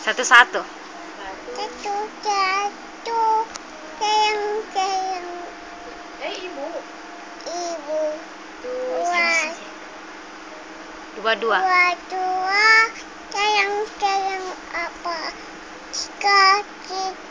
Satu-satu. Satu-satu. Sayang, sayang. Eh, ibu. Ibu. Dua. Dua-dua. Dua-dua. Sayang, sayang apa? Sekali.